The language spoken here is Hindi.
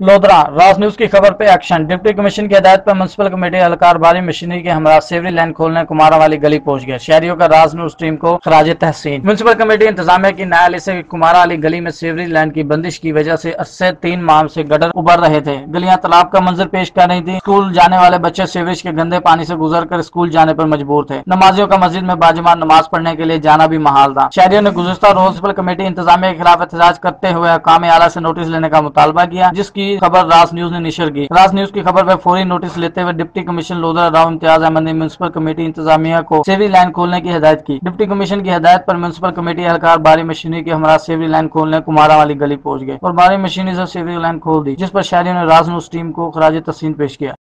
लोधरा, राज न्यूज़ की खबर पे एक्शन। डिप्टी कमीशन की हदायत पर म्यूनसिपल कमेटी एहलकार बारी मशीनरी के हमरा सेवरी लाइन खोलने कुमारा वाली गली पहुँच गए शहरियों का राज न्यूज़ टीम को खराज तहसीन। म्यूनसिपल कमेटी इंतजामिया की न्यायालय से कुमारा वाली गली में सेवरी लाइन की बंदिश की वजह से अस्से तीन माह से गडर उबर रहे थे। गलियाँ तालाब का मंजर पेश कर रही थी। स्कूल जाने वाले बच्चे सीवरेज के गंदे पानी से गुजर स्कूल जाने पर मजबूर थे। नमाजियों का मस्जिद में बाजमान नमाज़ पढ़ने के लिए जाना भी महाल था। शहरियों ने गुजशत म्यूनसिपल कमेटी इंतजामिया के खिलाफ एहतजाज करते हुए काम आला से नोटिस लेने का मुतालबा किया, जिसकी खबर रास न्यूज़ ने निशर की। रास न्यूज़ की खबर पर फौरी नोटिस लेते हुए डिप्टी कमीशन लोधरा राव इम्तियाज़ अहमद ने म्यूनसिपल कमेटी इंतजामिया को सेवरी लाइन खोलने की हिदायत की। डिप्टी कमीशन की हिदायत पर म्यूनसिपल कमेटी एहलकार बारी मशीनरी के हमारा सेवरी लाइन खोलने कुमारा वाली गली पहुँच गए और बारी मशीनरी से सेवरी लाइन खोल दी, जिस पर शहरियों ने राज न्यूज़ टीम को खराज तस्वीर पेश किया।